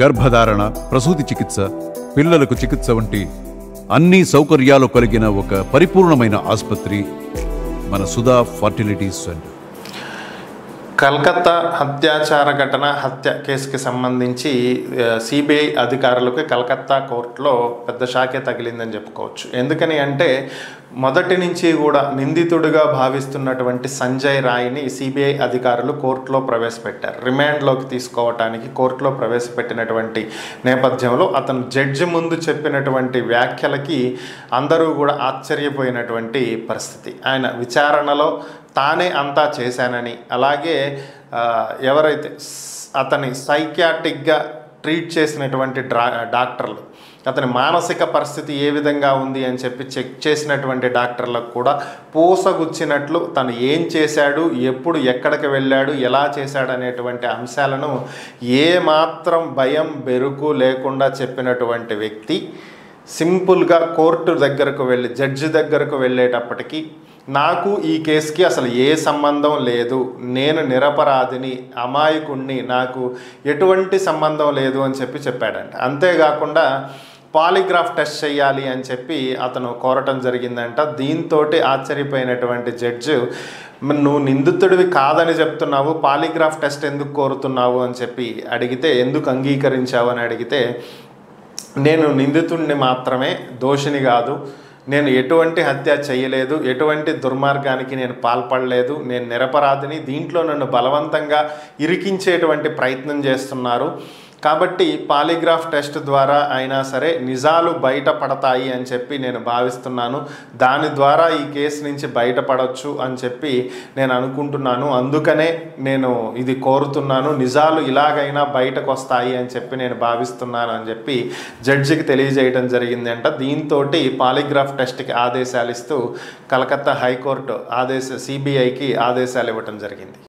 గర్భధారణ ప్రసూతి చికిత్స పిల్లలకు చికిత్స వంటి అన్ని సౌకర్యాలు కలిగిన ఒక పరిపూర్ణమైన ఆసుపత్రి మన సుధా ఫర్టిలిటీ సెంటర్. కలకత్తా అత్యాచార ఘటన హత్య కేసుకి సంబంధించి సిబిఐ అధికారులకు కలకత్తా కోర్టులో పెద్ద షాకే తగిలిందని చెప్పుకోవచ్చు. ఎందుకని అంటే మొదటి నుంచి కూడా నిందితుడిగా భావిస్తున్నటువంటి సంజయ్ రాయ్ని సిబిఐ అధికారులు కోర్టులో ప్రవేశపెట్టారు. రిమాండ్లోకి తీసుకోవటానికి కోర్టులో ప్రవేశపెట్టినటువంటి నేపథ్యంలో అతను జడ్జి ముందు చెప్పినటువంటి వ్యాఖ్యలకి అందరూ కూడా ఆశ్చర్యపోయినటువంటి పరిస్థితి. ఆయన విచారణలో తానే అంతా చేశానని. అలాగే ఎవరైతే అతని సైకియాటిక్గా ట్రీట్ చేసినటువంటి డ్రా డాక్టర్లు అతని మానసిక పరిస్థితి ఏ విధంగా ఉంది అని చెప్పి చెక్ చేసినటువంటి డాక్టర్లకు కూడా పూసగుచ్చినట్లు తను ఏం చేశాడు ఎప్పుడు ఎక్కడికి వెళ్ళాడు ఎలా చేశాడు అనేటువంటి అంశాలను ఏమాత్రం భయం బెరుకు లేకుండా చెప్పినటువంటి వ్యక్తి సింపుల్గా కోర్టు దగ్గరకు వెళ్ళి జడ్జి దగ్గరకు వెళ్ళేటప్పటికీ నాకు ఈ కేసుకి అసలు ఏ సంబంధం లేదు. నేను నిరపరాధిని అమాయకుణ్ణి నాకు ఎటువంటి సంబంధం లేదు అని చెప్పి చెప్పాడంట. అంతేకాకుండా పాలిగ్రాఫ్ టెస్ట్ చేయాలి అని చెప్పి అతను కోరటం జరిగిందంట. దీంతో ఆశ్చర్యపోయినటువంటి జడ్జి నువ్వు నిందితుడివి కాదని చెప్తున్నావు పాలిగ్రాఫ్ టెస్ట్ ఎందుకు కోరుతున్నావు? అని చెప్పి అడిగితే ఎందుకు అంగీకరించావు? అని అడిగితే నేను నిందితుడిని మాత్రమే దోషిని కాదు. నేను ఎటువంటి హత్య చేయలేదు ఎటువంటి దుర్మార్గానికి నేను పాల్పడలేదు. నేను నిరపరాధిని దీంట్లో నన్ను బలవంతంగా ఇరికించేటువంటి ప్రయత్నం చేస్తున్నారు. కాబట్టి పాలిగ్రాఫ్ టెస్ట్ ద్వారా అయినా సరే నిజాలు బయటపడతాయి అని చెప్పి నేను భావిస్తున్నాను. దాని ద్వారా ఈ కేసు నుంచి బయటపడవచ్చు అని చెప్పి నేను అనుకుంటున్నాను. అందుకనే నేను ఇది కోరుతున్నాను. నిజాలు ఇలాగైనా బయటకు వస్తాయి అని చెప్పి నేను భావిస్తున్నాను అని చెప్పి జడ్జికి తెలియజేయడం జరిగింది అంట దీంతో పాలిగ్రాఫ్ టెస్ట్కి ఆదేశాలు ఇస్తూ కలకత్తా హైకోర్టు ఆదేశ సిబిఐకి ఆదేశాలు ఇవ్వటం జరిగింది.